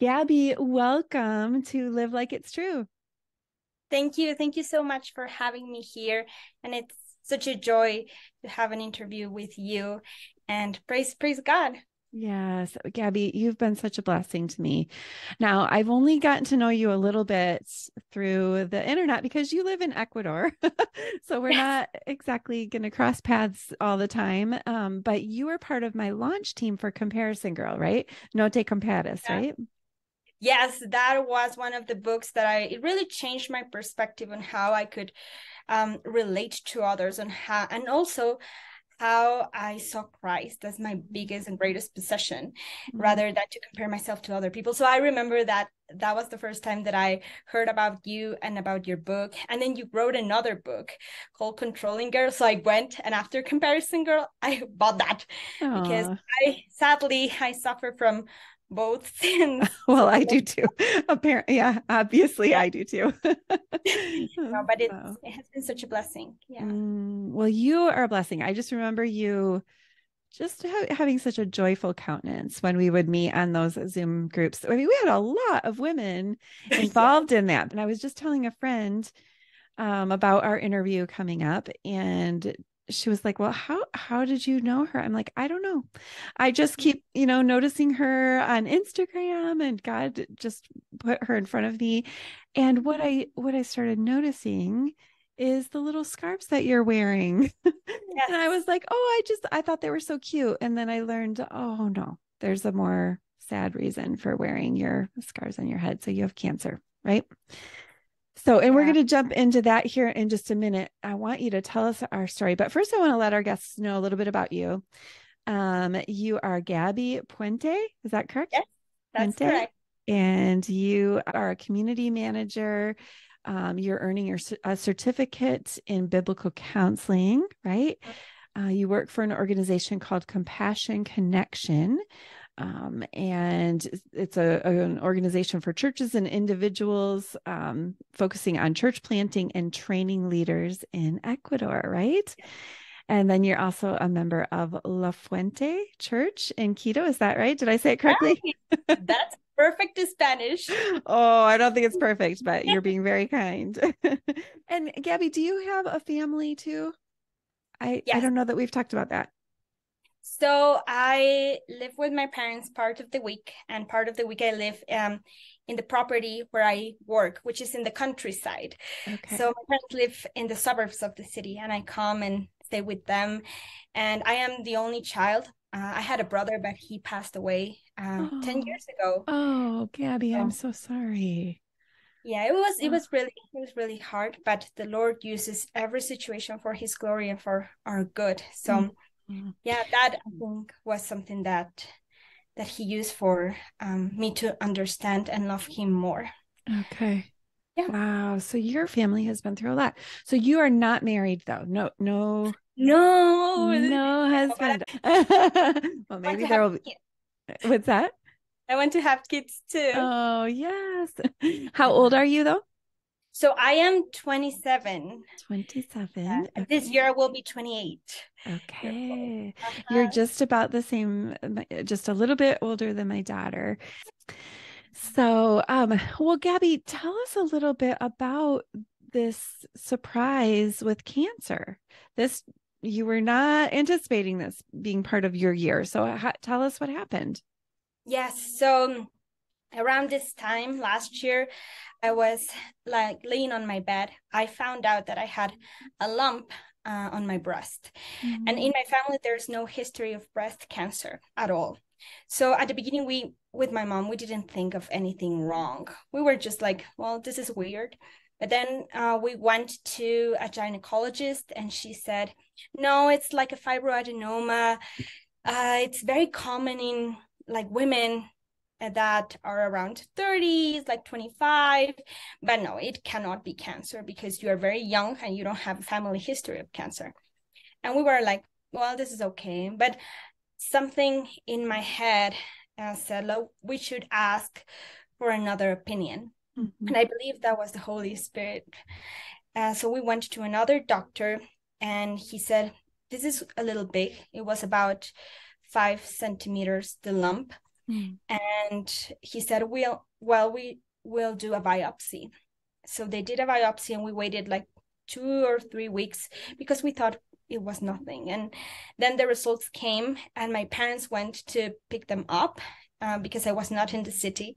Gaby, welcome to Live Like It's True. Thank you. Thank you so much for having me here. And it's such a joy to have an interview with you. And praise, praise God. Yes, Gaby, you've been such a blessing to me. Now, I've only gotten to know you a little bit through the internet because you live in Ecuador. so we're yes. not exactly going to cross paths all the time. Um, but you were part of my launch team for Comparison Girl, right? No te compares, yeah. right? Yes that was one of the books that i it really changed my perspective on how i could um, relate to others and how and also how I saw Christ as my biggest and greatest possession mm-hmm. rather than to compare myself to other people. So I remember that that was the first time that I heard about you and about your book. And then you wrote another book called Controlling Girl. So I went and after Comparison Girl, I bought that Aww. because I sadly I suffer from both well, I do too. Apparently, yeah, obviously I do too. no, but it, wow. it has been such a blessing. Yeah. Mm, well, you are a blessing. I just remember you just ha- having such a joyful countenance when we would meet on those Zoom groups. I mean, we had a lot of women involved yeah. in that. And I was just telling a friend um, about our interview coming up, and she was like, "Well, how how did you know her?" I'm like, "I don't know. I just mm. keep, you know, noticing her on Instagram and God just put her in front of me. And what I what I started noticing is the little scarves that you're wearing." Yes. and I was like, "Oh, I just I thought they were so cute." And then I learned, "Oh, no. There's a more sad reason for wearing your scarves on your head. So you have cancer, right?" So, and yeah. we're going to jump into that here in just a minute. I want you to tell us our story, but first, I want to let our guests know a little bit about you. Um, you are Gaby Puente, is that correct? Yes, that's Puente? correct. And you are a community manager. Um, you're earning your a certificate in biblical counseling, right? Uh, you work for an organization called Compassion Connection, um, and it's a, an organization for churches and individuals um, focusing on church planting and training leaders in Ecuador, right? And then you're also a member of La Fuente Church in Quito. Is that right? Did I say it correctly? That's perfect Spanish. oh, I don't think it's perfect, but you're being very kind. and Gaby, do you have a family too? I yes. I don't know that we've talked about that. So I live with my parents part of the week, and part of the week I live um, in the property where I work, which is in the countryside. Okay. So my parents live in the suburbs of the city, and I come and stay with them. And I am the only child. Uh, I had a brother, but he passed away uh, oh. ten years ago. Oh, Gaby, so, I'm so sorry. Yeah, it was it was really it was really hard, but the Lord uses every situation for His glory and for our good. So. Mm Yeah that i think was something that that he used for um, me to understand and love him more. Okay. Yeah. wow. So your family has been through a lot. So you are not married though. No no. No no husband. well maybe there will be what's that? I want to have kids too. Oh yes. How old are you though so I am 27. 27. Uh, okay. This year I will be 28. Okay. Uh-huh. You're just about the same, just a little bit older than my daughter. So, um, well, Gaby, tell us a little bit about this surprise with cancer. This, you were not anticipating this being part of your year. So, ha- tell us what happened. Yes. So, around this time last year, I was like laying on my bed. I found out that I had a lump uh, on my breast. Mm-hmm. And in my family, there's no history of breast cancer at all. So at the beginning, we, with my mom, we didn't think of anything wrong. We were just like, well, this is weird. But then uh, we went to a gynecologist and she said, no, it's like a fibroadenoma. Uh, it's very common in like women that are around 30s, like 25. But no, it cannot be cancer because you are very young and you don't have a family history of cancer. And we were like, well, this is okay. But something in my head uh, said, look, we should ask for another opinion. Mm-hmm. And I believe that was the Holy Spirit. Uh, so we went to another doctor and he said, this is a little big. It was about five centimeters, the lump mm. and he said we'll well we will do a biopsy so they did a biopsy and we waited like two or three weeks because we thought it was nothing and then the results came and my parents went to pick them up uh, because i was not in the city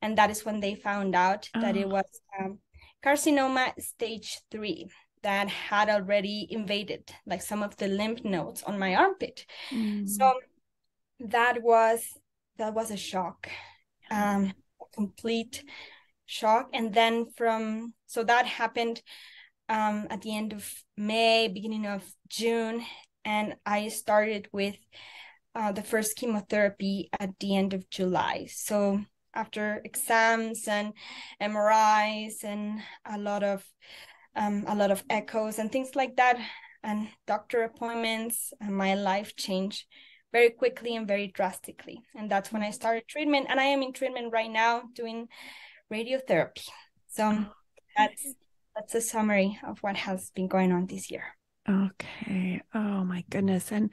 and that is when they found out oh. that it oh. was um, carcinoma stage three that had already invaded like some of the lymph nodes on my armpit mm. so that was that was a shock. Um a complete shock. And then from so that happened um at the end of may beginning of june and i started with uh, the first chemotherapy at the end of july. So after exams and mris and a lot of um, a lot of echoes and things like that, and doctor appointments. And my life changed very quickly and very drastically. And that's when I mm-hmm. started treatment. And I am in treatment right now doing radiotherapy. So oh, that's that's a summary of what has been going on this year. Okay. Oh my goodness. And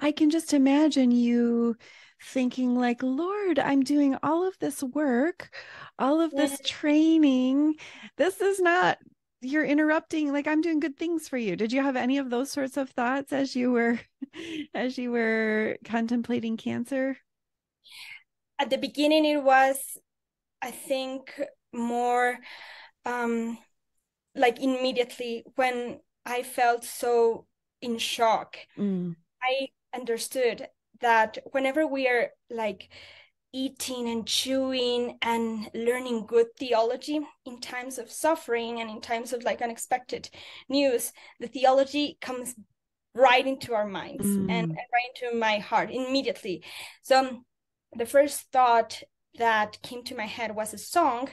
I can just imagine you thinking like, Lord, I'm doing all of this work, all of this training. This is not you're interrupting like i'm doing good things for you. Did you have any of those sorts of thoughts as you were as you were contemplating cancer? At the beginning it was i think more um like immediately when i felt so in shock. Mm. i understood that whenever we are like eating and chewing and learning good theology in times of suffering and in times of like unexpected news the theology comes right into our minds mm. and, and, right into my heart immediately so the first thought that came to my head was a song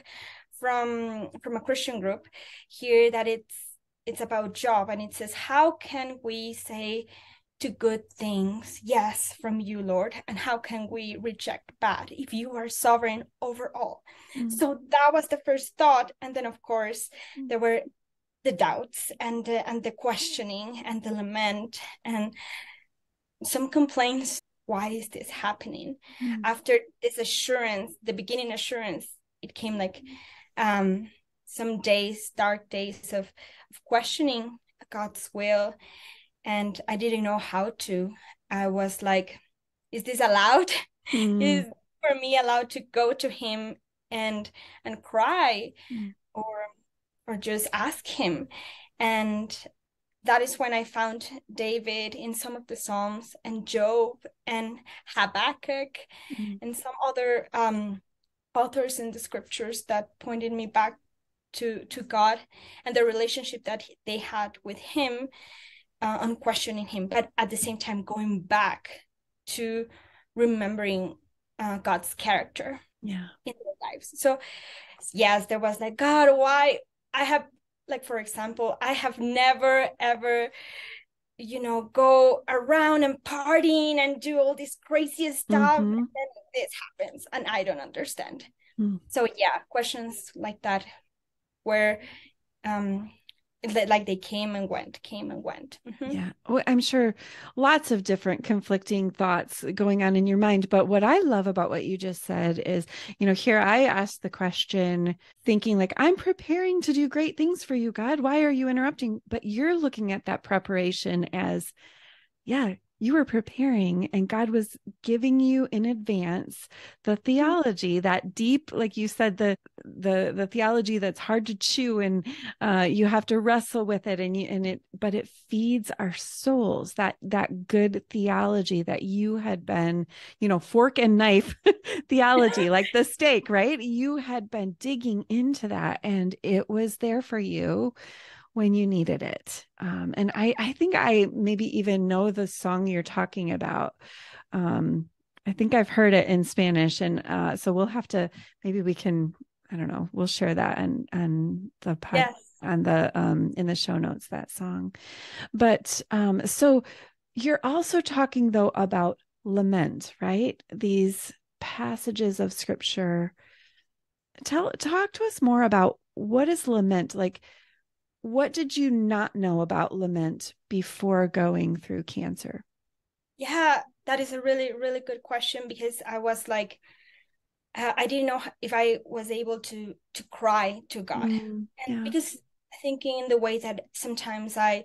from from a christian group here that it's it's about job and it says how can we say to good things, yes, from you, Lord? And how can we reject bad if you are sovereign over all? Mm-hmm. So that was the first thought. And then, of course, mm-hmm. there were the doubts and the, and the questioning and the lament and some complaints. Why is this happening? Mm-hmm. After this assurance, the beginning assurance, it came like um, some days, dark days of, of questioning God's will and I didn't know how to. I was like, is this allowed? Mm. is for me allowed to go to him and and cry mm. or or just ask him and that is when I found David in some of the Psalms and Job and Habakkuk mm. and some other um, authors in the scriptures that pointed me back to to God and the relationship that they had with Him uh, on questioning him, but at the same time going back to remembering uh, God's character yeah. in their lives. So yes, there was like, God, why I have like for example, I have never ever you know go around and partying and do all this crazy stuff mm-hmm. and then this happens and I don't understand. Mm. So yeah, questions like that where um like they came and went came and went. Mm-hmm. yeah. Well, i'm sure lots of different conflicting thoughts going on in your mind but what i love about what you just said is you know here i asked the question thinking like i'm preparing to do great things for you god. Why are you interrupting? But you're looking at that preparation as yeah you were preparing and God was giving you in advance the mm-hmm. theology that deep like you said the the the theology that's hard to chew and uh, you have to wrestle with it and you and it but it feeds our souls that that good theology that you had been you know fork and knife theology like the steak right you had been digging into that and it was there for you when you needed it. Um, and I, I think I maybe even know the song you're talking about. Um, I think I've heard it in Spanish, and uh, so we'll have to maybe we can I don't know we'll share that and and the pod, yes. on the um in the show notes that song. But um, so you're also talking though about lament, right? These passages of scripture. Tell talk to us more about what is lament like what did you not know about lament before going through cancer? Yeah, that is a really really good question because I was like uh, I didn't know if I was able to to cry to God, mm, yeah. and because thinking in the way that sometimes I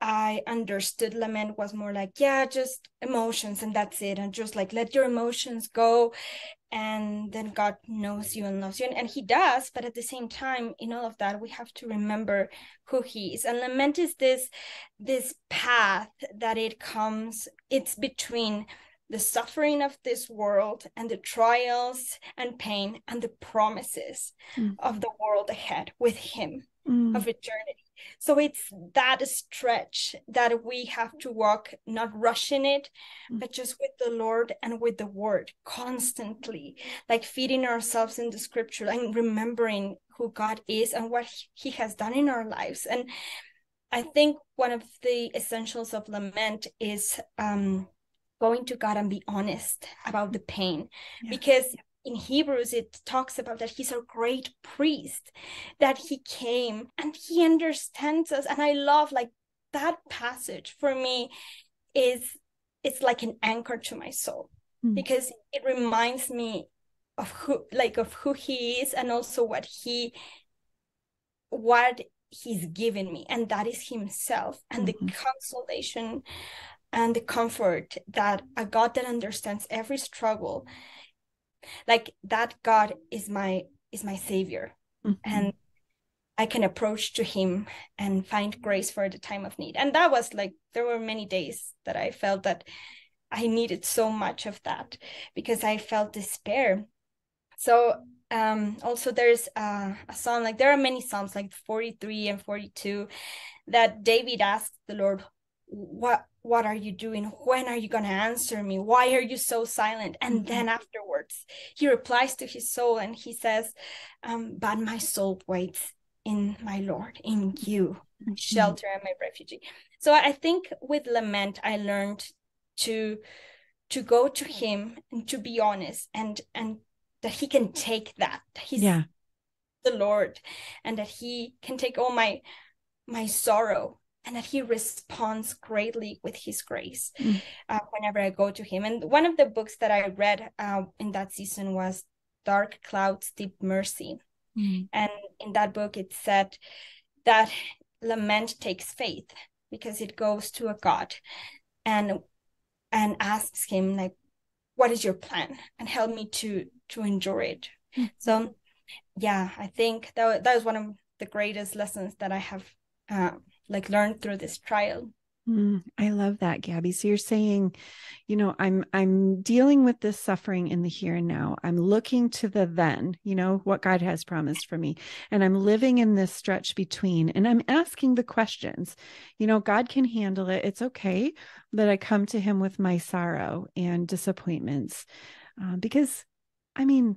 I understood lament was more like yeah just emotions and that's it and just like let your emotions go and then God knows you and loves you and, and he does but at the same time in all of that we have to remember who he is and lament is this this path that it comes it's between the suffering of this world and the trials and pain and the promises mm. of the world ahead with him mm. of eternity so it's that stretch that we have to walk not rushing it mm. but just with the lord and with the word constantly like feeding ourselves in the scripture and remembering who god is and what he has done in our lives and i think one of the essentials of lament is um going to God and be honest about the pain yeah. because in Hebrews it talks about that he's a great priest that he came and he understands us and I love like that passage for me is it's like an anchor to my soul mm. because it reminds me of who like of who he is and also what he what he's given me and that is himself and mm-hmm. the consolation and the comfort that a God that understands every struggle, like that God is my is my savior, mm-hmm. and I can approach to Him and find grace for the time of need. And that was like there were many days that I felt that I needed so much of that because I felt despair. So um also there's uh, a song like there are many psalms like 43 and 42 that david asked the lord what what are you doing? When are you going to answer me? Why are you so silent? And mm-hmm. then afterwards he replies to his soul and he says um, but my soul waits in my lord in you mm-hmm. shelter and my refugee. So i think with lament i learned to to go to him and to be honest and and that he can take that he's yeah. the lord and that he can take all my my sorrow and that he responds greatly with his grace mm. uh, whenever I go to him. And one of the books that I read uh, in that season was Dark Clouds, Deep Mercy. Mm. And in that book, it said that lament takes faith because it goes to a God and and asks him like what is your plan and help me to to endure it mm. so yeah i think that, that was one of the greatest lessons that i have uh, like learn through this trial. Mm, i love that gaby. So you're saying you know i'm i'm dealing with this suffering in the here and now. I'm looking to the then you know what god has promised for me. And i'm living in this stretch between and i'm asking the questions. You know god can handle it. It's okay that i come to him with my sorrow and disappointments uh, because i mean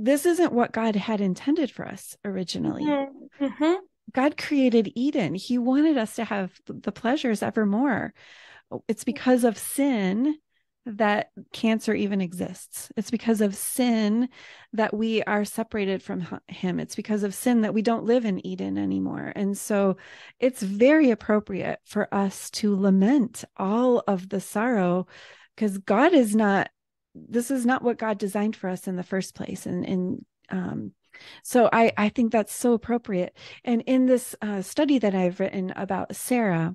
this isn't what God had intended for us originally. Mm-hmm. God created Eden. He wanted us to have the pleasures evermore. It's because of sin that cancer even exists. It's because of sin that we are separated from Him. It's because of sin that we don't live in Eden anymore. And so it's very appropriate for us to lament all of the sorrow because God is not, this is not what God designed for us in the first place. And, and, um, so I, I think that's so appropriate. And in this uh, study that I've written about Sarah,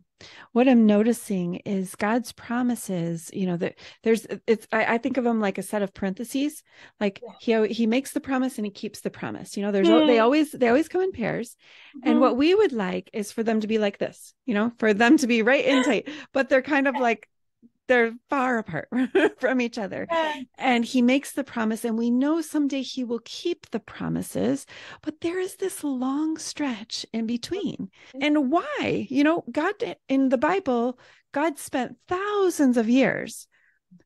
what I'm noticing is God's promises, you know, that there's it's I, I, think of them like a set of parentheses. Like yeah. he he makes the promise and he keeps the promise. You know, there's they always they always come in pairs. Mm-hmm. And what we would like is for them to be like this, you know, for them to be right in tight, but they're kind of like they're far apart from each other. And he makes the promise, and we know someday he will keep the promises, but there is this long stretch in between. Mm-hmm. And why? You know, God in the Bible, God spent thousands of years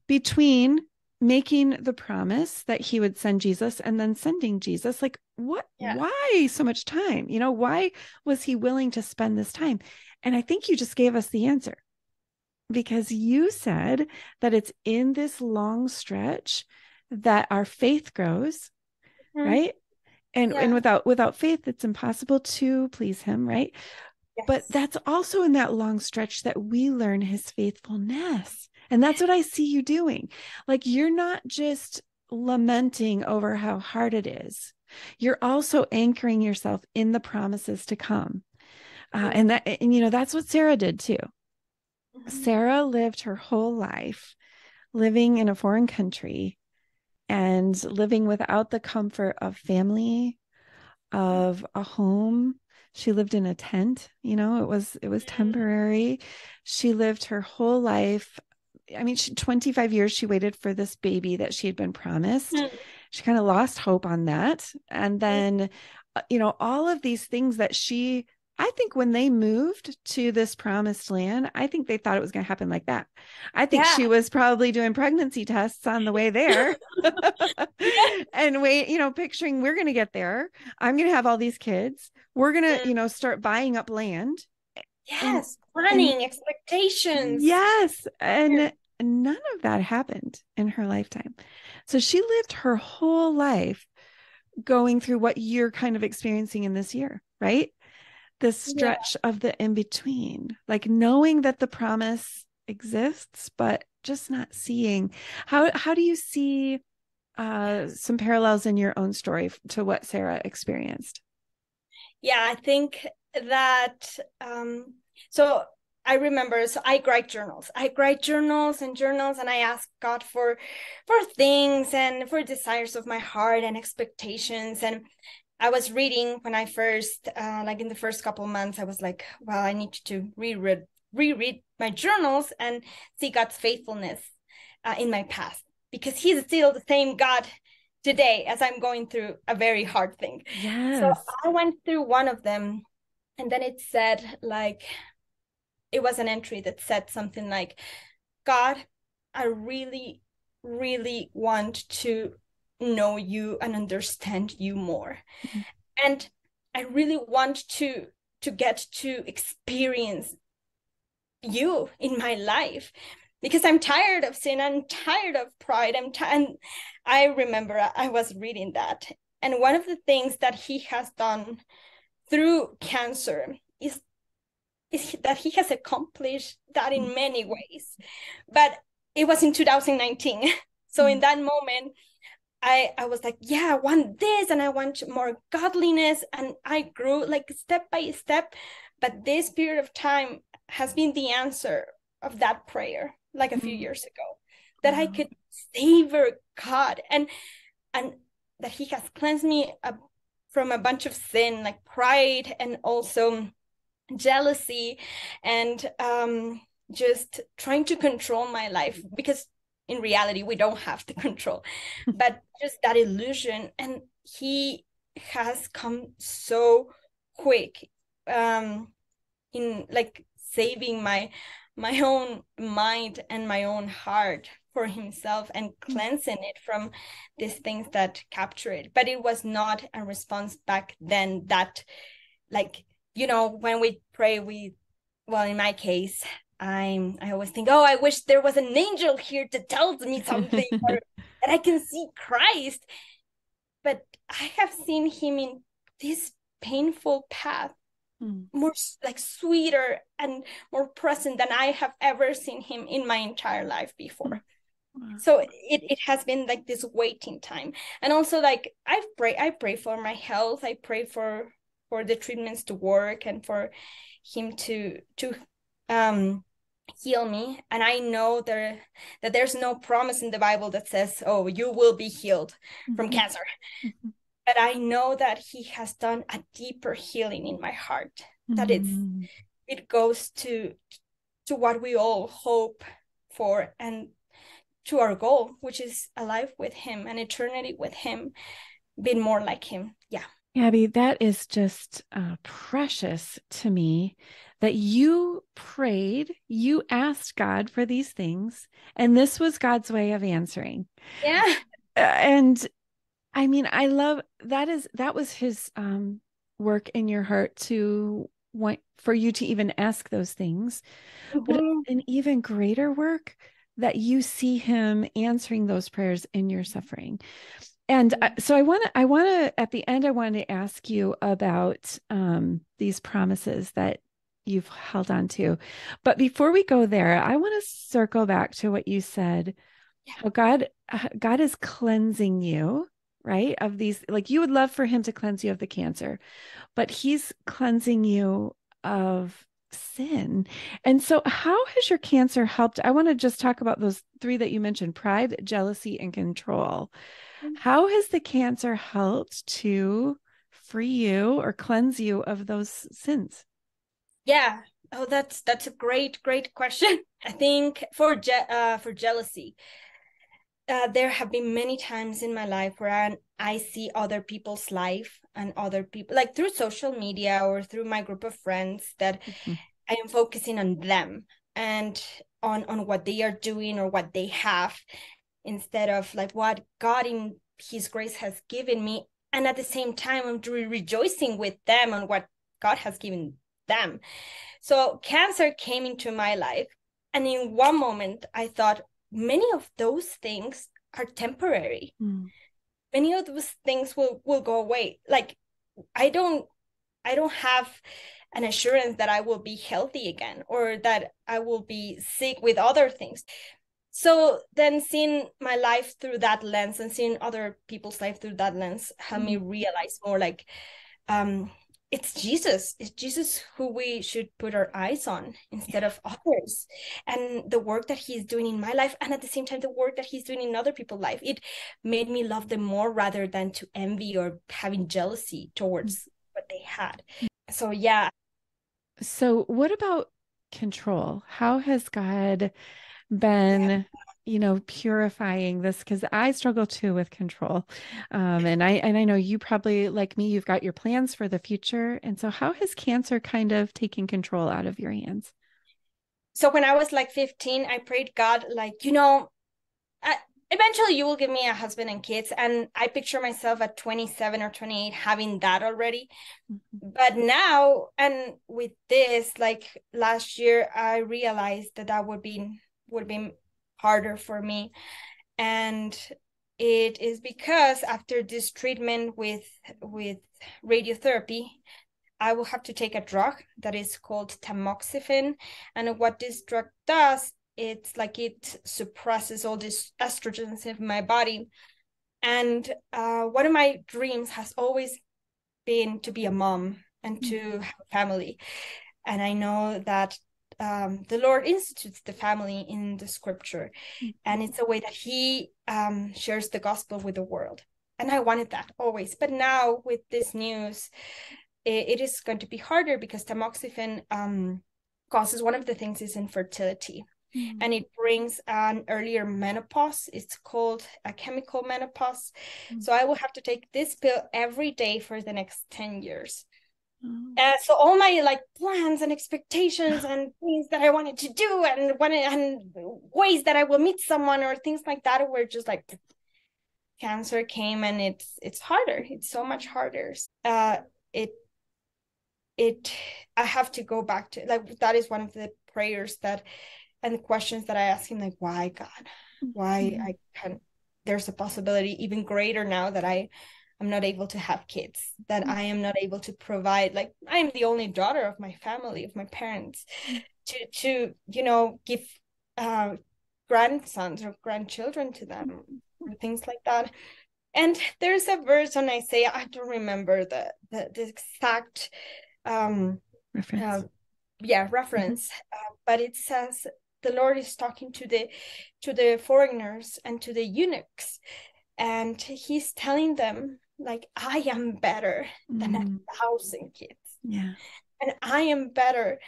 between making the promise that he would send Jesus and then sending Jesus. Like, what? Yeah. Why so much time? You know, why was he willing to spend this time? And I think you just gave us the answer because you said that it's in this long stretch that our faith grows mm-hmm. right and yeah. and without without faith it's impossible to please him right yes. but that's also in that long stretch that we learn his faithfulness. And that's what I see you doing. Like you're not just lamenting over how hard it is, you're also anchoring yourself in the promises to come. Uh, and that, and you know, that's what Sarah did too. Mm-hmm. Sarah lived her whole life living in a foreign country and living without the comfort of family, of a home. She lived in a tent, you know, it was it was mm-hmm. temporary. She lived her whole life I mean, she, 25 years she waited for this baby that she had been promised. Mm. She kind of lost hope on that. And then, mm. you know, all of these things that she I think when they moved to this promised land, I think they thought it was going to happen like that. I think yeah. she was probably doing pregnancy tests on the way there and wait, you know, picturing we're going to get there. I'm going to have all these kids. We're going to, mm. you know, start buying up land. Yes, and, planning, and, expectations. Yes. And yeah. none of that happened in her lifetime. So she lived her whole life going through what you're kind of experiencing in this year, right? The stretch yeah. of the in between, like knowing that the promise exists, but just not seeing. How how do you see uh, some parallels in your own story to what Sarah experienced? Yeah, I think that um, so I remember so I write journals. I write journals and journals and I ask God for for things and for desires of my heart and expectations and I was reading when I first, uh, like in the first couple of months, I was like, well, I need to reread reread my journals and see God's faithfulness uh, in my past because He's still the same God today as I'm going through a very hard thing. Yes. So I went through one of them, and then it said like, it was an entry that said something like, God, I really, really want to know you and understand you more mm-hmm. and i really want to to get to experience you in my life because i'm tired of sin i'm tired of pride i'm t- and i remember i was reading that and one of the things that he has done through cancer is is that he has accomplished that in mm-hmm. many ways but it was in 2019 so in mm-hmm. that moment I I was like, yeah, I want this and I want more godliness. And I grew like step by step. But this period of time has been the answer of that prayer, like a few mm-hmm. years ago, that I could savor God and and that He has cleansed me from a bunch of sin, like pride and also jealousy and um just trying to control my life because in reality we don't have the control. But just that illusion and he has come so quick um in like saving my my own mind and my own heart for himself and cleansing it from these things that capture it. But it was not a response back then that like you know when we pray we well in my case I'm I always think, oh, I wish there was an angel here to tell me something or that I can see Christ. But I have seen him in this painful path mm. more like sweeter and more present than I have ever seen him in my entire life before. So it, it has been like this waiting time. And also like I pray I pray for my health. I pray for for the treatments to work and for him to to um heal me and i know there that there's no promise in the bible that says oh you will be healed mm-hmm. from cancer mm-hmm. but i know that he has done a deeper healing in my heart mm-hmm. that it's mm-hmm. it goes to to what we all hope for and to our goal which is a life with him and eternity with him being more like him Gaby, that is just uh, precious to me that you prayed, you asked God for these things, and this was God's way of answering. Yeah. And I mean, I love that is that was his um work in your heart to want for you to even ask those things. Mm-hmm. But an even greater work that you see him answering those prayers in your suffering. And so I want to, I want to, at the end, I want to ask you about um, these promises that you've held on to. But before we go there, I want to circle back to what you said. Yeah. God uh, God is cleansing you, right? Of these like you would love for him to cleanse you of the cancer, but he's cleansing you of sin. And so how has your cancer helped? I want to just talk about those three that you mentioned, pride, jealousy, and control. Mm-hmm. How has the cancer helped to free you or cleanse you of those sins? Yeah. Oh, that's that's a great great question. I think for je- uh, for jealousy, uh, there have been many times in my life where I, I see other people's life and other people like through social media or through my group of friends that mm-hmm. I am focusing on them and on on what they are doing or what they have instead of like what God in his grace has given me and at the same time I'm rejoicing with them on what God has given them. So cancer came into my life and in one moment I thought many of those things are temporary. Mm. Many of those things will will go away. Like I don't I don't have an assurance that I will be healthy again or that I will be sick with other things. So then seeing my life through that lens and seeing other people's life through that lens helped mm. me realize more like um it's Jesus. It's Jesus who we should put our eyes on instead yeah. of others. And the work that he's doing in my life, and at the same time, the work that he's doing in other people's life, it made me love them more rather than to envy or having jealousy towards mm-hmm. what they had. So, yeah. So, what about control? How has God been yeah you know purifying this because i struggle too with control um, and i and i know you probably like me you've got your plans for the future and so how has cancer kind of taken control out of your hands? So when i was like 15 i prayed god like you know I, eventually you will give me a husband and kids and i picture myself at 27 or 28 having that already. Mm-hmm. but now and with this like last year i realized that that would be would be harder for me. And it is because after this treatment with with radiotherapy i will have to take a drug that is called tamoxifen. And what this drug does it's like it suppresses all these estrogens in my body. And uh, one of my dreams has always been to be a mom and to mm-hmm. have a family. And i know that um, the Lord institutes the family in the scripture, mm-hmm. and it's a way that He um, shares the gospel with the world. And I wanted that always, but now with this news, it, it is going to be harder because tamoxifen um, causes one of the things is infertility. Mm-hmm. And it brings an earlier menopause. It's called a chemical menopause. Mm-hmm. So I will have to take this pill every day for the next 10 years. Mm. Uh, so all my like plans and expectations and things that I wanted to do and when and ways that I will meet someone or things like that were just like cancer came and it's it's harder. It's so much harder. Uh, it it I have to go back to like that is one of the prayers that and the questions that I ask him like why God why mm-hmm. I can there's a possibility even greater now that I I'm not able to have kids, that mm-hmm. I am not able to provide like I am the only daughter of my family, of my parents, to to you know give uh, grandsons or grandchildren to them or things like that. And there's a verse on Isaiah, I don't remember the the, the exact um reference. Uh, yeah, reference. Mm-hmm. Uh, but it says the Lord is talking to the to the foreigners and to the eunuchs and he's telling them like I am better mm. than a mm. thousand kids. Yeah. And I am better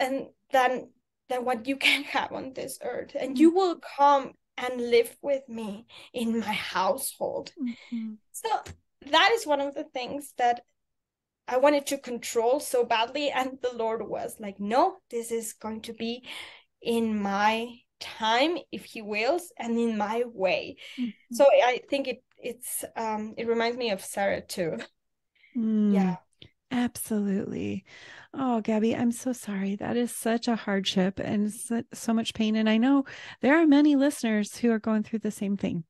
and than than what you can have on this earth. And mm. you will come and live with me in my household. Mm-hmm. So that is one of the things that I wanted to control so badly. And the Lord was like, no, this is going to be in my time, if He wills, and in my way. Mm-hmm. So I think it it's um it reminds me of Sarah too. Mm, yeah. Absolutely. Oh, Gaby, I'm so sorry. That is such a hardship and so much pain. And I know there are many listeners who are going through the same thing.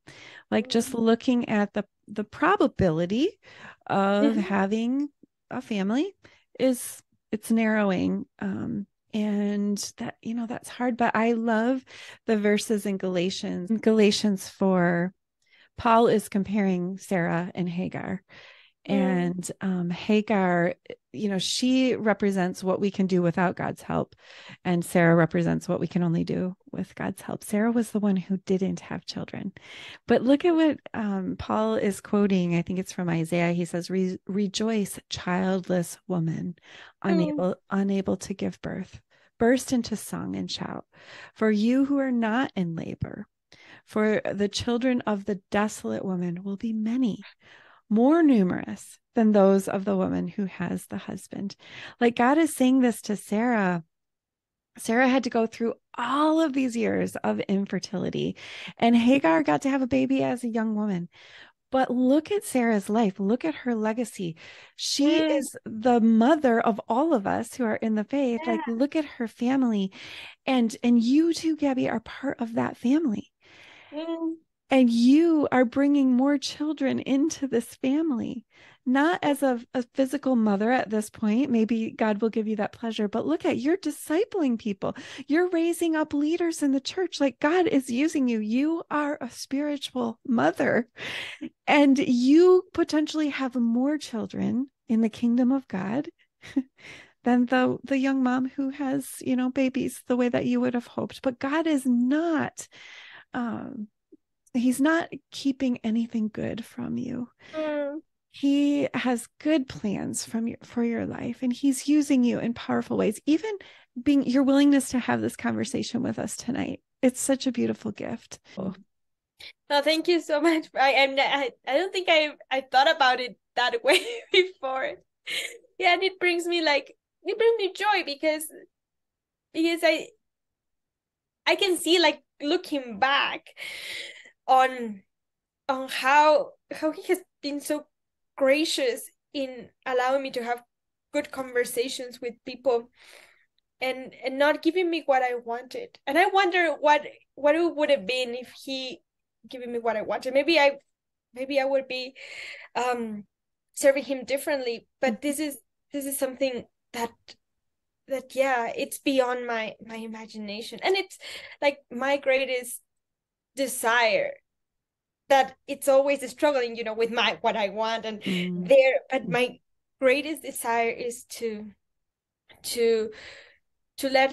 Like just mm-hmm. looking at the the probability of mm-hmm. having a family is it's narrowing um and that you know that's hard but i love the verses in galatians galatians 4 paul is comparing sarah and hagar and um, Hagar, you know, she represents what we can do without God's help, and Sarah represents what we can only do with God's help. Sarah was the one who didn't have children, but look at what um, Paul is quoting. I think it's from Isaiah. He says, Re- "Rejoice, childless woman, unable mm. unable to give birth, burst into song and shout, for you who are not in labor." For the children of the desolate woman will be many more numerous than those of the woman who has the husband. Like God is saying this to Sarah. Sarah had to go through all of these years of infertility, and Hagar got to have a baby as a young woman. But look at Sarah's life. Look at her legacy. She mm. is the mother of all of us who are in the faith. Yeah. Like look at her family. And and you too Gaby are part of that family. And you are bringing more children into this family not as a, a, physical mother at this point. Maybe god will give you that pleasure but look at you're discipling people. You're raising up leaders in the church. Like god is using you. You are a spiritual mother. And you potentially have more children in the kingdom of god than the the young mom who has you know babies the way that you would have hoped. But god is not um he's not keeping anything good from you. Mm. He has good plans from your for your life and he's using you in powerful ways. Even being your willingness to have this conversation with us tonight. It's such a beautiful gift. Oh. No, thank you so much. I am I, I don't think I I thought about it that way before. Yeah, and it brings me like it brings me joy because because I I can see like looking back on on how how he has been so gracious in allowing me to have good conversations with people and and not giving me what I wanted. And I wonder what what it would have been if he given me what I wanted. Maybe I maybe I would be um serving him differently. But mm-hmm. this is this is something that that yeah, it's beyond my my imagination. And it's like my greatest desire that it's always struggling you know with my what i want and mm. there but my greatest desire is to to to let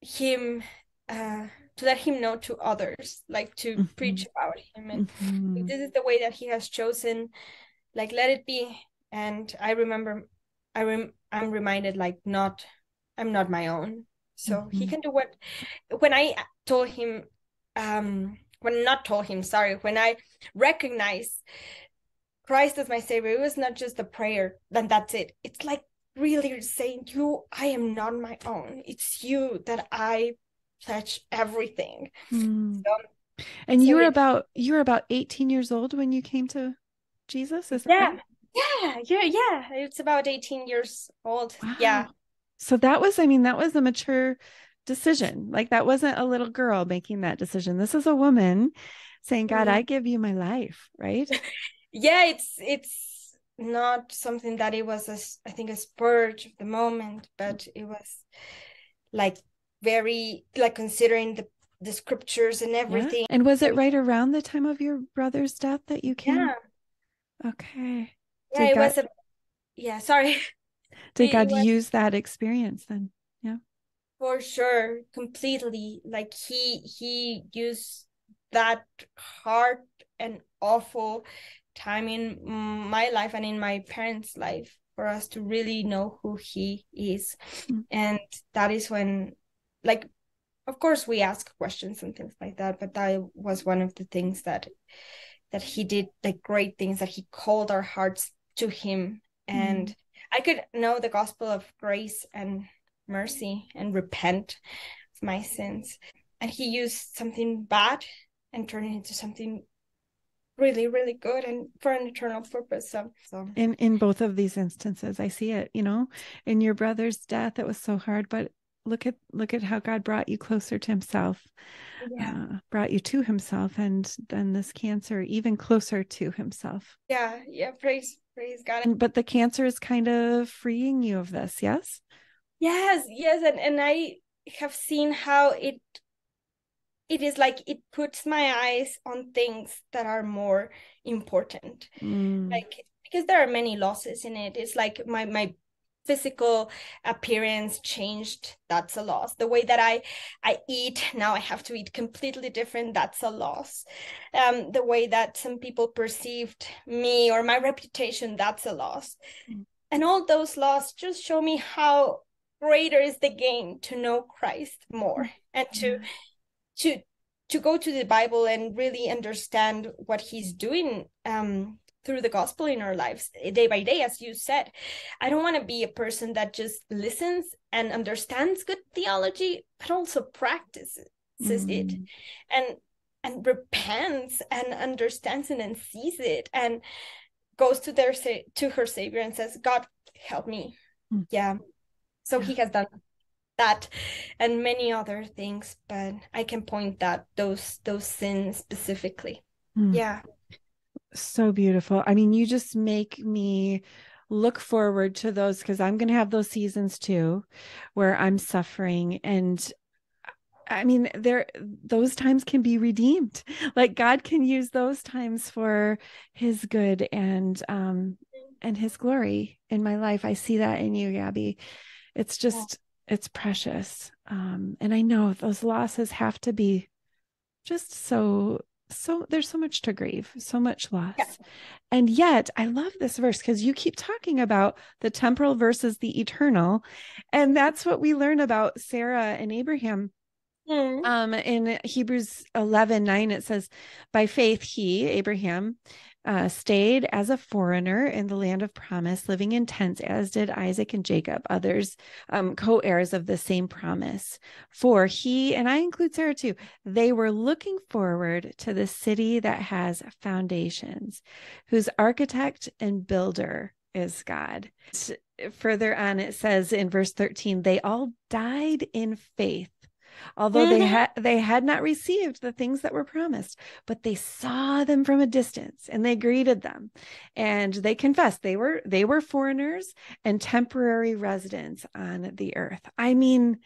him uh to let him know to others like to mm-hmm. preach about him and mm-hmm. this is the way that he has chosen like let it be and i remember i rem i'm reminded like not i'm not my own so mm-hmm. he can do what when i told him um when not told him sorry when i recognize christ as my savior it was not just a prayer then that's it it's like really saying you i am not my own it's you that i pledge everything mm. so, and so you were it, about you were about 18 years old when you came to jesus is yeah right? yeah yeah yeah it's about 18 years old wow. yeah so that was i mean that was a mature decision. Like that wasn't a little girl making that decision. This is a woman saying, God, mm-hmm. I give you my life, right? yeah, it's it's not something that it was a, I think a spurge of the moment, but it was like very like considering the the scriptures and everything. Yeah. And was it right around the time of your brother's death that you came? Yeah. Okay. Yeah, it was a yeah, sorry. Did God was... use that experience then? Yeah. For sure completely like he he used that hard and awful time in my life and in my parents life for us to really know who he is mm-hmm. and that is when like of course we ask questions and things like that but that was one of the things that that he did like great things that he called our hearts to him and mm-hmm. I could know the gospel of grace and mercy and repent of my sins. And he used something bad and turned it into something really really good and for an eternal purpose so, so in in both of these instances i see it you know in your brother's death it was so hard but look at look at how God brought you closer to himself. Yeah. Uh, brought you to himself and then this cancer even closer to himself. Yeah, yeah, praise praise God. And, but the cancer is kind of freeing you of this, yes? Yes, yes, and and I have seen how it it is like it puts my eyes on things that are more important. Mm. Like because there are many losses in it. It's like my my physical appearance changed that's a loss. The way that i i eat now i have to eat completely different that's a loss. Um the way that some people perceived me or my reputation that's a loss. Mm. and all those loss just show me how greater is the gain to know christ more and to to to go to the bible and really understand what he's doing um through the gospel in our lives day by day as you said i don't want to be a person that just listens and understands good theology but also practices mm. it and and repents and understands it and sees it and goes to their say to her savior and says god help me mm. yeah so yeah. he has done that and many other things but i can point that those those sins specifically mm. yeah so beautiful. I mean, you just make me look forward to those because I'm going to have those seasons too where I'm suffering and I mean there those times can be redeemed. Like God can use those times for his good and um and his glory in my life. I see that in you, Gaby. It's just yeah. it's precious. Um and I know those losses have to be just so so there's so much to grieve, so much loss. Yeah. And yet, I love this verse because you keep talking about the temporal versus the eternal. And that's what we learn about Sarah and Abraham. Mm. Um, in Hebrews 11 9, it says, By faith, he, Abraham, uh, stayed as a foreigner in the land of promise, living in tents, as did Isaac and Jacob, others um, co heirs of the same promise. For he, and I include Sarah too, they were looking forward to the city that has foundations, whose architect and builder is God. Further on, it says in verse 13, they all died in faith although mm-hmm. they had they had not received the things that were promised but they saw them from a distance and they greeted them and they confessed they were they were foreigners and temporary residents on the earth i mean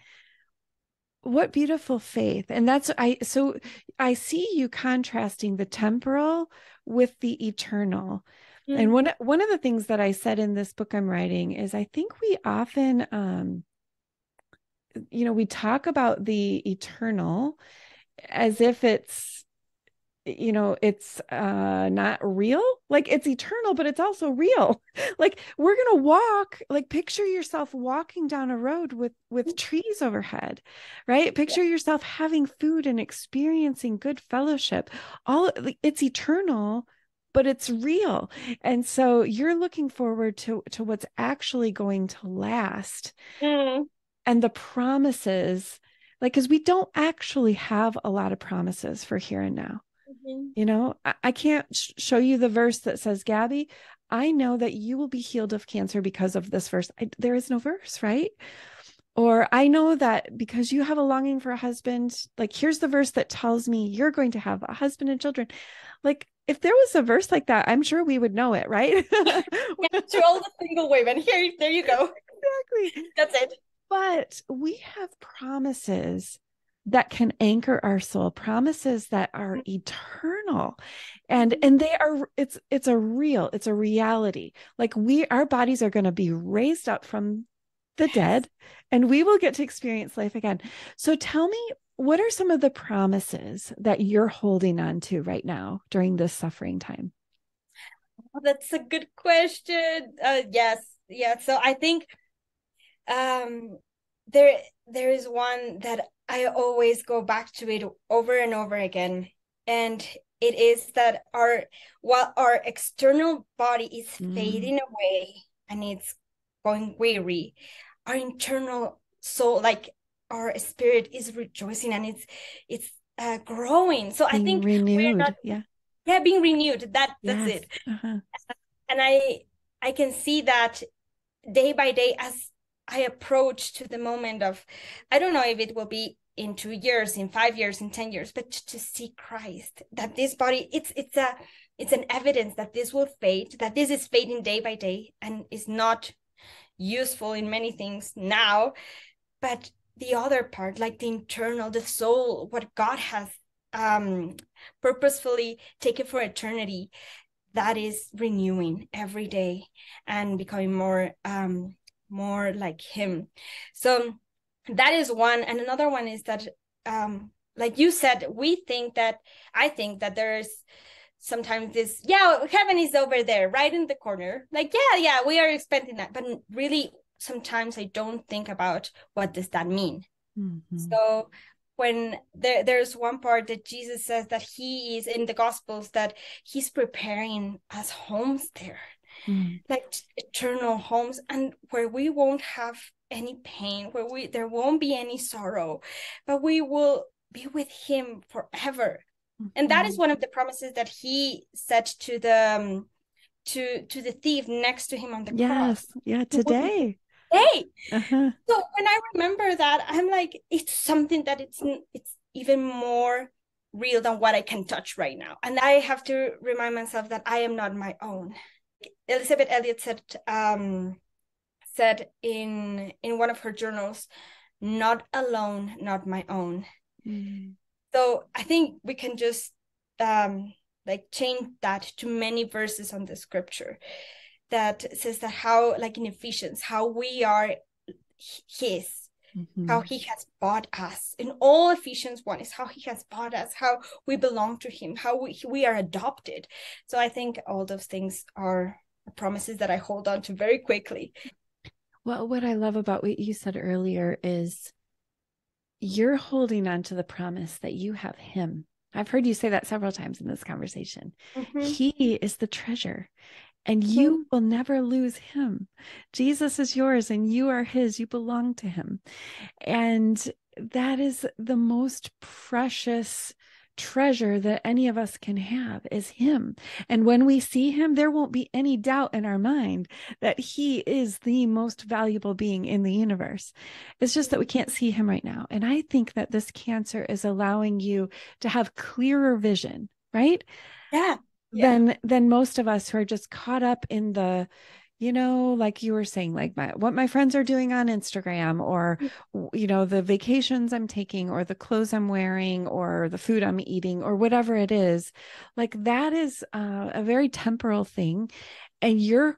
what beautiful faith and that's i so i see you contrasting the temporal with the eternal mm-hmm. and one one of the things that i said in this book i'm writing is i think we often um you know we talk about the eternal as if it's you know it's uh not real. Like it's eternal but it's also real. Like we're going to walk like picture yourself walking down a road with with mm. trees overhead right? Picture yeah. yourself having food and experiencing good fellowship. All it's eternal but it's real. And so you're looking forward to to what's actually going to last. Mm and the promises like because we don't actually have a lot of promises for here and now. Mm-hmm. you know I, I can't sh- show you the verse that says gaby i know that you will be healed of cancer because of this verse. I, there is no verse right? Or i know that because you have a longing for a husband like here's the verse that tells me you're going to have a husband and children. Like if there was a verse like that i'm sure we would know it right? Yeah, to all the single women here there you go. Exactly. That's it but we have promises that can anchor our soul promises that are mm-hmm. eternal. And and they are it's it's a real it's a reality. Like we our bodies are going to be raised up from the dead and we will get to experience life again. So tell me what are some of the promises that you're holding on to right now during this suffering time? Oh, that's a good question. Uh, yes yeah. So i think um there there is one that i always go back to it over and over again and it is that our while our external body is mm. fading away and it's going weary our internal soul like our spirit is rejoicing and it's it's uh, growing so being i think renewed not, yeah yeah being renewed that that's yes. it uh-huh. and i i can see that day by day as I approach to the moment of, I don't know if it will be in two years, in five years, in 10 years, but to see Christ, that this body, it's it's a it's an evidence that this will fade, that this is fading day by day and is not useful in many things now. But the other part, like the internal, the soul, what God has um purposefully taken for eternity, that is renewing every day and becoming more um more like him. So that is one. And another one is that um like you said we think that i think that there's sometimes this yeah heaven is over there right in the corner. Like yeah yeah we are expecting that. But really sometimes i don't think about what does that mean. Mm-hmm. so when there, there's one part that jesus says that he is in the gospels that he's preparing us homes there mm. like eternal homes and where we won't have any pain where we there won't be any sorrow but we will be with him forever mm-hmm. and that is mm-hmm. one of the promises that he said to the um, to to the thief next to him on the yes. cross yeah today hey uh-huh. so when i remember that i'm like it's something that it's it's even more real than what i can touch right now and i have to remind myself that i am not my own elisabeth elliot said um said in in one of her journals not alone not my own mm. so i think we can just um like change that to many verses on the scripture that says that how like in ephesians how we are his mm-hmm. how he has bought us in all ephesians 1 is how he has bought us how we belong to him how we, we are adopted so i think all those things are promises that i hold on to very quickly well, what I love about what you said earlier is you're holding on to the promise that you have Him. I've heard you say that several times in this conversation. Mm-hmm. He is the treasure, and you mm-hmm. will never lose Him. Jesus is yours, and you are His. You belong to Him. And that is the most precious treasure that any of us can have is him. And when we see him, there won't be any doubt in our mind that he is the most valuable being in the universe. It's just that we can't see him right now. And I think that this cancer is allowing you to have clearer vision, right? Yeah. yeah. Than than most of us who are just caught up in the you know like you were saying like my what my friends are doing on instagram or mm. you know the vacations i'm taking or the clothes i'm wearing or the food i'm eating or whatever it is like that is uh, a very temporal thing and you're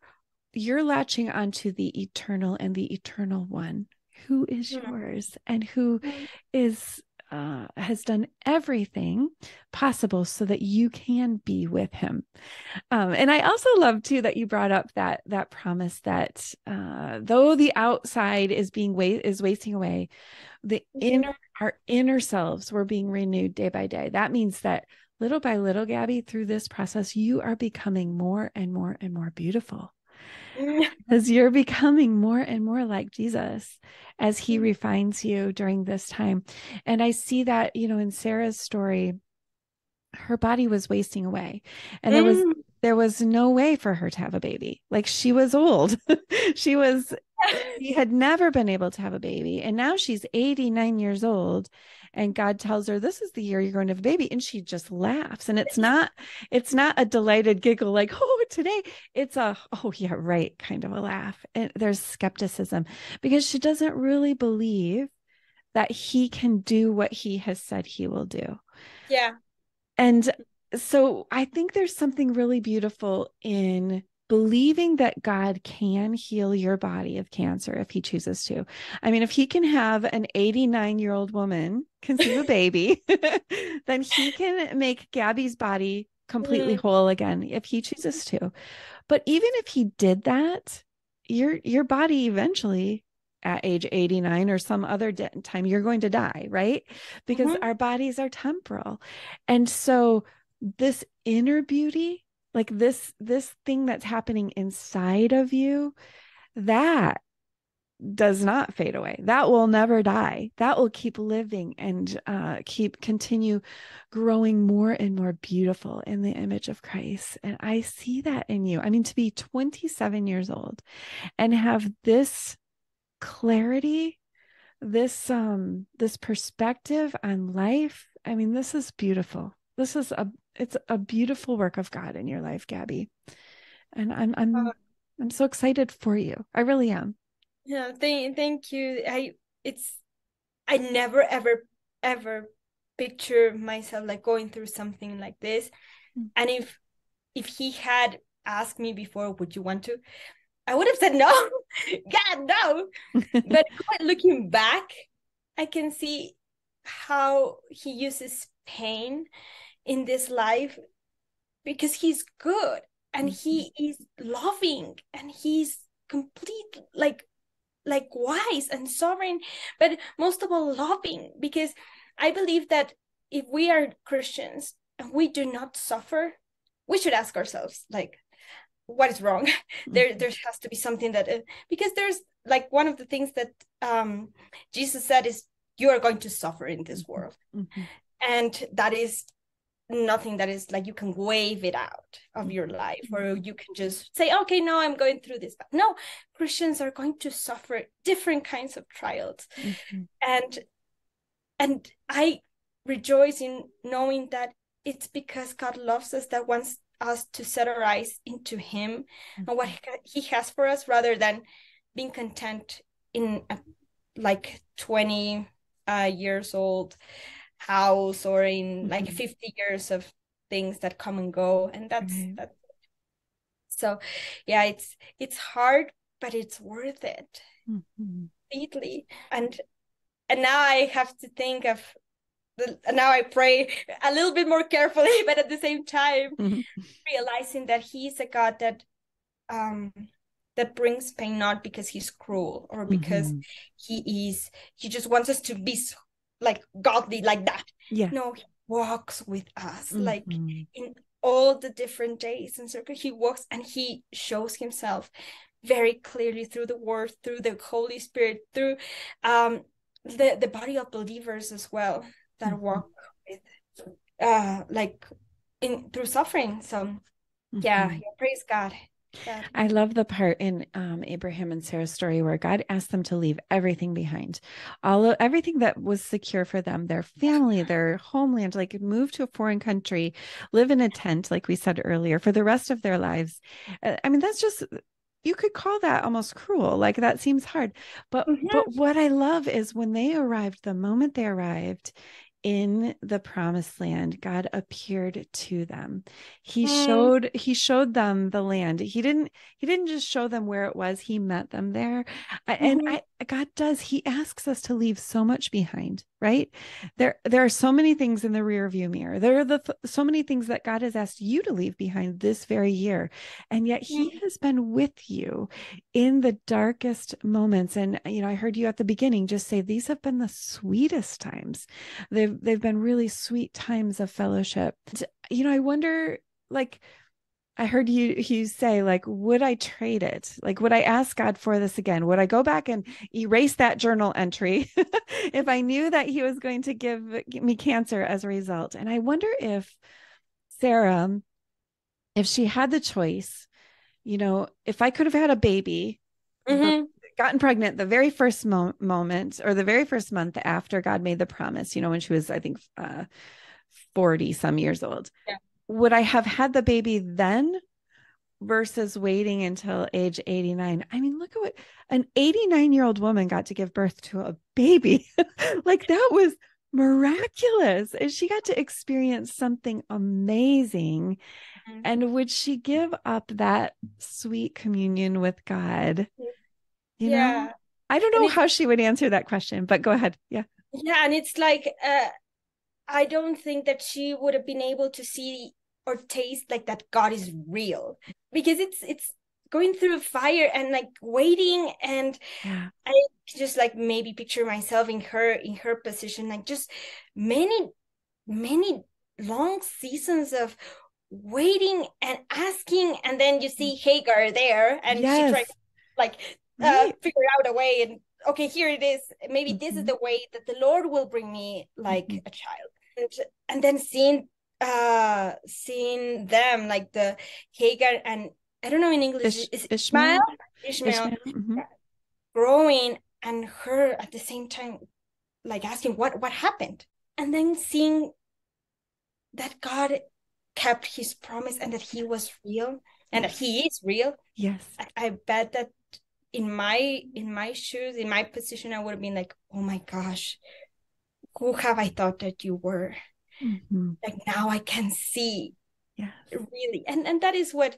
you're latching onto the eternal and the eternal one who is mm. yours and who is uh, has done everything possible so that you can be with him. Um, and i also love too that you brought up that that promise that uh, though the outside is being wa- is wasting away the inner our inner selves were being renewed day by day. That means that little by little gaby through this process you are becoming more and more and more beautiful as you're becoming more and more like Jesus as he refines you during this time. And I see that, you know, in Sarah's story, her body was wasting away and there was mm. there was no way for her to have a baby like she was old she was she had never been able to have a baby and now she's 89 years old and God tells her this is the year you're going to have a baby and she just laughs and it's not it's not a delighted giggle like oh today it's a oh yeah right kind of a laugh and there's skepticism because she doesn't really believe that he can do what he has said he will do. Yeah. And so I think there's something really beautiful in believing that God can heal your body of cancer if he chooses to. I mean, if he can have an 89 year old woman conceive a baby, then he can make Gaby's body completely mm. whole again if he chooses to. But even if he did that, your your body eventually at age 89 or some other de- time you're going to die, right? Because mm-hmm. our bodies are temporal. And so this inner beauty like this this thing that's happening inside of you that does not fade away that will never die that will keep living and uh, keep continue growing more and more beautiful in the image of christ and i see that in you i mean to be 27 years old and have this clarity, this um this perspective on life. I mean, this is beautiful. This is a it's a beautiful work of God in your life, Gaby. And I'm I'm uh, I'm so excited for you. I really am. Yeah, thank thank you. I it's I never ever ever picture myself like going through something like this. Mm-hmm. And if if he had asked me before, would you want to? I would have said no. God, no. but looking back, I can see how he uses pain in this life because he's good and mm-hmm. he is loving and he's complete like like wise and sovereign but most of all loving because i believe that if we are christians and we do not suffer we should ask ourselves like what is wrong there mm-hmm. there has to be something that uh, because there's like one of the things that um jesus said is you are going to suffer in this mm-hmm. world mm-hmm. and that is nothing that is like you can wave it out of your mm-hmm. life or you can just say okay no i'm going through this but no christians are going to suffer different kinds of trials mm-hmm. and and i rejoice in knowing that it's because god loves us that wants us to set our eyes into him mm-hmm. and what he has for us rather than being content in a, like 20 uh, years old house or in mm-hmm. like 50 years of things that come and go and that's mm-hmm. that so yeah it's it's hard but it's worth it mm-hmm. completely and and now i have to think of the, now i pray a little bit more carefully but at the same time mm-hmm. realizing that he's a god that um that brings pain not because he's cruel or because mm-hmm. he is he just wants us to be like godly like that yeah no he walks with us mm-hmm. like in all the different days and circle he walks and he shows himself very clearly through the word through the holy spirit through um the the body of believers as well that mm-hmm. walk with uh like in through suffering so mm-hmm. yeah, yeah praise god I love the part in um, Abraham and Sarah's story where God asked them to leave everything behind, all of, everything that was secure for them, their family, their homeland, like move to a foreign country, live in a tent, like we said earlier, for the rest of their lives. Uh, I mean, that's just you could call that almost cruel like that seems hard but mm-hmm. but what i love is when they arrived the moment they arrived in the promised land god appeared to them he mm. showed he showed them the land he didn't he didn't just show them where it was he met them there mm-hmm. and I, god does he asks us to leave so much behind right? There there are so many things in the rear view mirror. There are the so many things that god has asked you to leave behind this very year. And yet he mm-hmm. has been with you in the darkest moments. And you know i heard you at the beginning just say these have been the sweetest times. They've they've been really sweet times of fellowship. You know i wonder like I heard you you say like would I trade it? Like would I ask God for this again? Would I go back and erase that journal entry if I knew that he was going to give me cancer as a result? And I wonder if Sarah if she had the choice, you know, if I could have had a baby, mm-hmm. gotten pregnant the very first mo- moment or the very first month after God made the promise, you know, when she was I think uh 40 some years old. Yeah would I have had the baby then versus waiting until age 89? I mean, look at what an 89 year old woman got to give birth to a baby. like that was miraculous. And she got to experience something amazing. Mm-hmm. And would she give up that sweet communion with God? You yeah. know, I don't know how she would answer that question, but go ahead. Yeah. Yeah. And it's like, uh, I don't think that she would have been able to see or taste like that God is real because it's it's going through fire and like waiting and yeah. I just like maybe picture myself in her in her position like just many many long seasons of waiting and asking and then you see Hagar there and yes. she tries like uh, right. figure out a way and okay here it is maybe mm-hmm. this is mm-hmm. the way that the Lord will bring me like mm-hmm. a child and, and then seeing uh seeing them like the Hagar and I don't know in English Ish- is Ishmael? Ishmael, Ishmael mm-hmm. growing and her at the same time like asking what what happened. And then seeing that god kept his promise and that he was real and that he is real. Yes. I, I bet that in my in my shoes in my position i would have been like oh my gosh who have i thought that you were? Mm-hmm. like now i can see. Yes. Really. And and that is what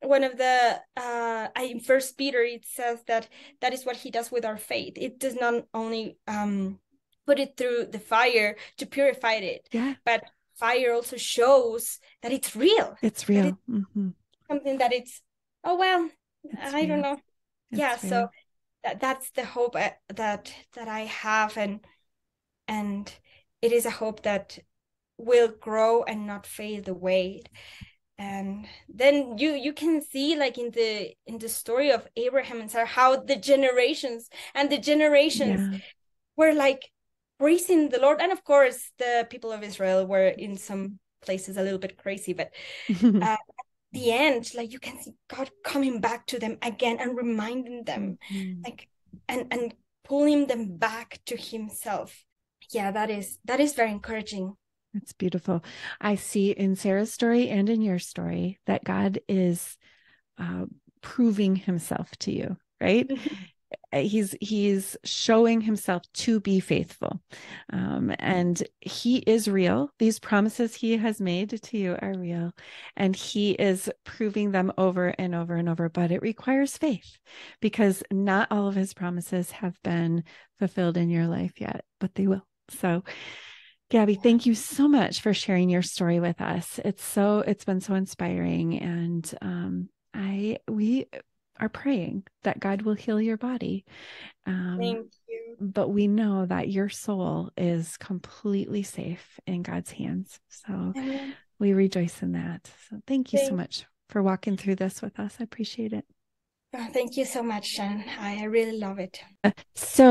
one of the uh in first peter it says that that is what he does with our faith. It does not only um put it through the fire to purify it yeah but fire also shows that it's real. It's real. it, mm-hmm. something that it's oh well it's i real. don't know. It's yeah real. so that that's the hope uh, that that i have. And and it is a hope that will grow and not fade away and then you you can see like in the in the story of abraham and sarah how the generations and the generations yeah. were like praising the lord and of course the people of israel were in some places a little bit crazy but uh, the end like you can see god coming back to them again and reminding them mm-hmm. like and and pulling them back to himself yeah that is that is very encouraging. It's beautiful. I see in Sarah's story and in your story that God is uh, proving himself to you, right? Uh, he's he's showing himself to be faithful. Um, and he is real. These promises he has made to you are real. And he is proving them over and over and over but it requires faith because not all of his promises have been fulfilled in your life yet but they will so Gaby, thank you so much for sharing your story with us. It's so it's been so inspiring and um I we are praying that God will heal your body. Um, thank you. But we know that your soul is completely safe in God's hands. So Amen. we rejoice in that. So thank you thank so much for walking through this with us. I appreciate it. Oh, thank you so much, Shannon. I, I really love it. So